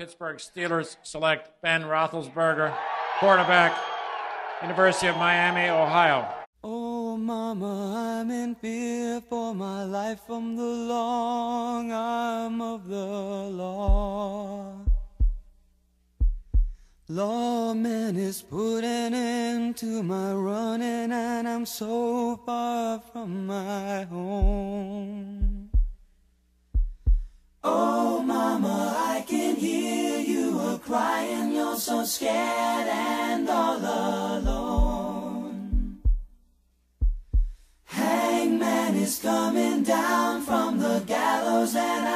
Pittsburgh Steelers select Ben Roethlisberger, quarterback, University of Miami, Ohio. Oh, mama, I'm in fear for my life from the long arm of the law. Lawman is putting an end to my running, and I'm so far from my home. so scared and all alone. Hangman is coming down from the gallows and